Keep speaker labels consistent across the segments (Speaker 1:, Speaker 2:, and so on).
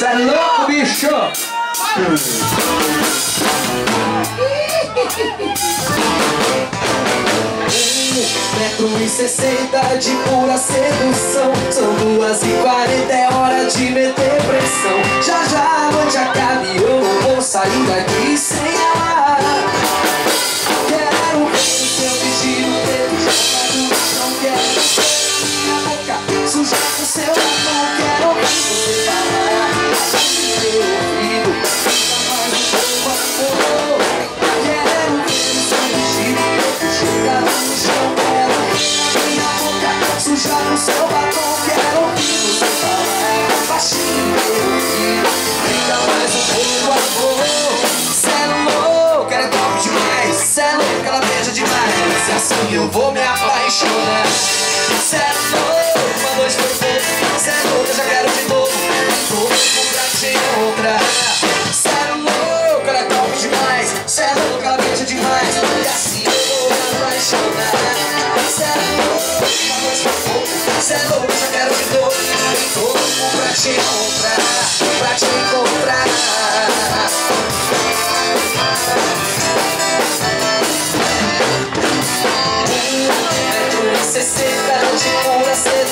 Speaker 1: Cê é louco, bicho!
Speaker 2: Metro e sessenta de pura sedução. São duas e quarenta, é hora de meter pressão. Já já a noite acaba e eu não vou sair daqui sem ela Quero ver o seu vestido jogado no chão Quero minha boca sujar com seu batom seu batom Quero ouvir você falar baixinho Fica mais um pouco amor Cê é louco, ela é top demais. Cê é louco, ela beija demais. Se assim eu vou me apaixonar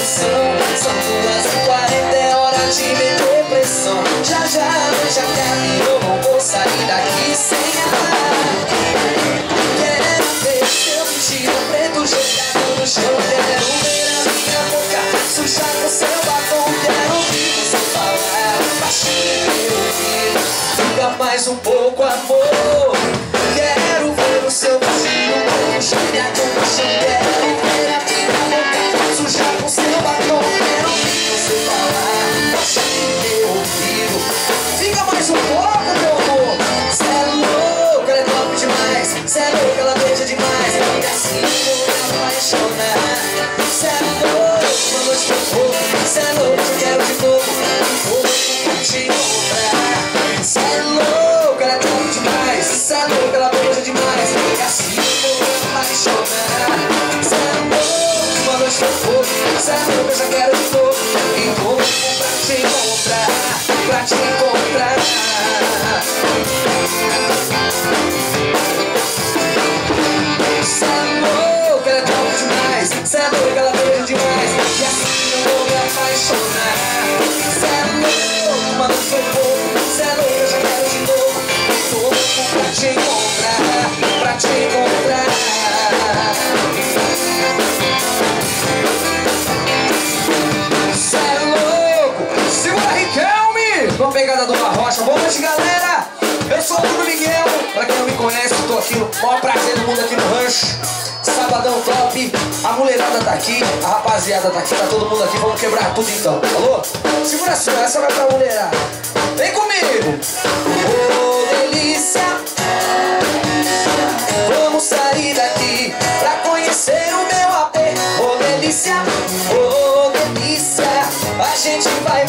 Speaker 2: sedução São duas e quarenta, é hora de meter pressão Já já a noite e eu não vou sair daqui sem ela Quero ver? Seu vestido preto jogado no chão. Quero ver? A minha boca sujar com seu batom. Quero ouvir você falar baixinho. Meu ouvido Fica mais um pouco amor. Quero ver o seu Cê é louco, ela beija demais E assim eu vou me apaixonar Cê é louco, uma noite foi pouco Cê é louco, eu quero de novo Vou te encontrar Cê é louco, ela é top demais. Cê é louco, ela beija demais E assim eu vou me apaixonar Cê é louco, uma noite foi pouco Cê é louco, eu já quero de novo te encontrar Pra te encontrar. Cê é louco Segura Riquelme Com a pegada do Rocha. Boa noite, galera. Eu sou o Bruno Miguel. Pra quem não me conhece, tô aqui no maior prazer do mundo aqui no Rancho. Sabadão top A mulherada tá aqui A rapaziada tá aqui Tá todo mundo aqui. Vamos quebrar tudo então. Alô? Segura assim, ó, essa vai pra mulherada. Vem comigo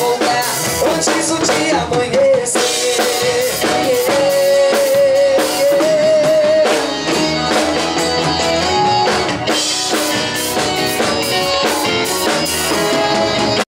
Speaker 2: voltar antes do dia amanhecer.